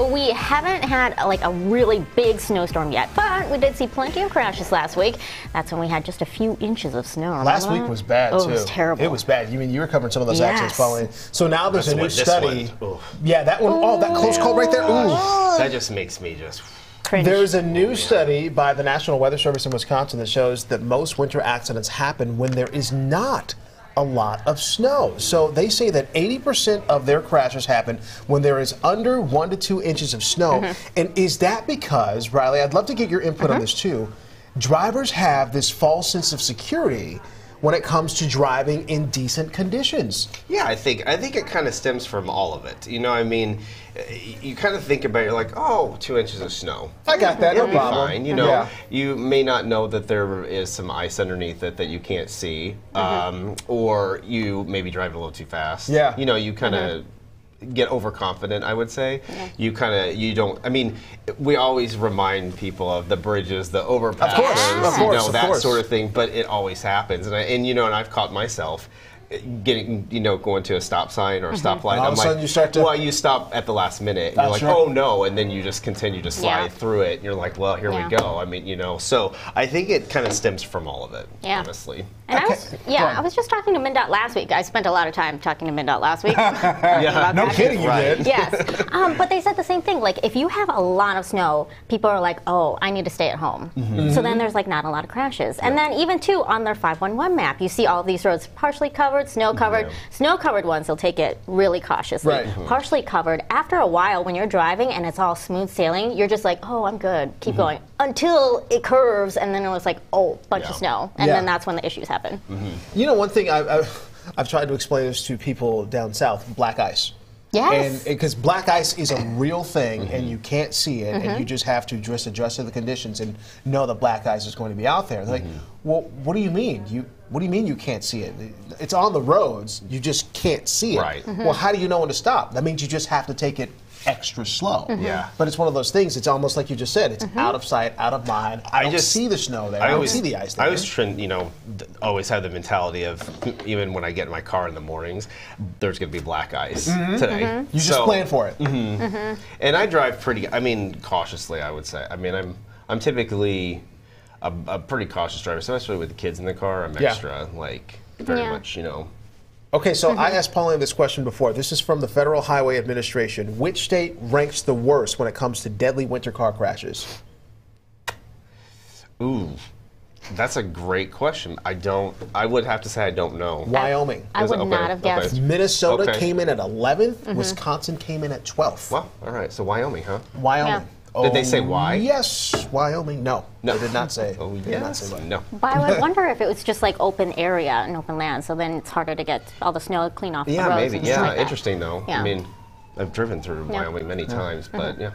We haven't had like a really big snowstorm yet, but we did see plenty of crashes last week. That's when we had just a few inches of snow. Remember Last week that? was bad oh, too. It was terrible. It was bad. You mean you were covering some of those Yes. accidents, Pauline? So now there's That's a new what study. Yeah, that one. Oh, that close call right there. Ooh. That just makes me just. Cringe. There's a new study by the National Weather Service in Wisconsin that shows that most winter accidents happen when there is not a lot of snow. So they say that 80% of their crashes happen when there is under one to two inches of snow. Mm-hmm. And is that because, Riley, I'd love to get your input on this too. Drivers have this false sense of security when it comes to driving in decent conditions. Yeah, I think I think it kind of stems from all of it. You know, I mean, you kind of think about it, you're like, oh, two inches of snow. I got that, It'll be problem. fine. You know, Yeah. you may not know that there is some ice underneath it that you can't see, um, or you maybe drive a little too fast. Yeah. You know, you kind of. Get overconfident, I would say. You kind of, you don't. I mean, we always remind people of the bridges, the overpasses, course, of you know, of that course. sort of thing. But it always happens, and I, and you know, and I've caught myself uh, getting, you know, going to a stop sign or a stoplight. All of I'm a like, sudden you start to- well, you stop at the last minute. And you're That's like, right. oh no, and then you just continue to slide Yeah. through it. And you're like, well, here Yeah. we go. I mean, you know, so I think it kind of stems from all of it, Yeah. honestly. And I was, yeah. I was just talking to MnDOT last week. I spent a lot of time talking to MnDOT last week. Yeah, No kidding, you Right. did. yes, um, but they said the same thing. Like, if you have a lot of snow, people are like, "Oh, I need to stay at home." Mm-hmm. So then there's like not a lot of crashes. And then even too on their 511 map, you see all these roads partially covered, snow covered. Yeah. Snow covered ones, they'll take it really cautiously. Right. Mhm. Partially covered. After a while, when you're driving and it's all smooth sailing, you're just like, "Oh, I'm good. Keep Mm-hmm. going." Until it curves, and then it was like, "Oh, bunch Yeah. of snow," and Yeah. then that's when the issues happen. You know, one thing I, I, I've tried to explain this to people down south black ice. Yes. And because black ice is a real thing Mm-hmm. and you can't see it, Mm-hmm. and you just have to just adjust to the conditions and know that black ice is going to be out there. They're Mm-hmm. like, well, what do you mean? You what do you mean you can't see it? It's on the roads. You just can't see it. Right. Mm-hmm. Well, how do you know when to stop? That means you just have to take it extra slow. Mm-hmm. Yeah. But it's one of those things. It's almost like you just said. It's out of sight, out of mind. I, don't see the snow there. I, don't see the ice there. I always, trin- you know, d- always have the mentality of even when I get in my car in the mornings, there's going to be black ice Mm-hmm. today. you just So- plan for it. And I drive pretty. I mean, cautiously. I would say. I mean, I'm I'm typically a, a pretty cautious driver, especially with the kids in the car. I'm Yeah. extra, like very Yeah. much, you know. Okay, so I asked Pauline this question before. This is from the Federal Highway Administration. Which state ranks the worst when it comes to deadly winter car crashes? Ooh, that's a great question. I don't. I would have to say I don't know. Wyoming. I Is would okay, not have okay. guessed. Minnesota Okay. came in at 11th. Mm-hmm. Wisconsin came in at 12th. Well, all right. So Wyoming, huh? Wyoming. Did they say Oh, why? Yes, Wyoming. No, No. they did not say. Oh they did not say why. No. But I would wonder if it was just like open area and open land, so then it's harder to get all the snow clean off the Yeah, roads. maybe. and Yeah, like that. interesting though. Yeah. I mean, I've driven through Yeah. Wyoming many times, but mm-hmm. yeah.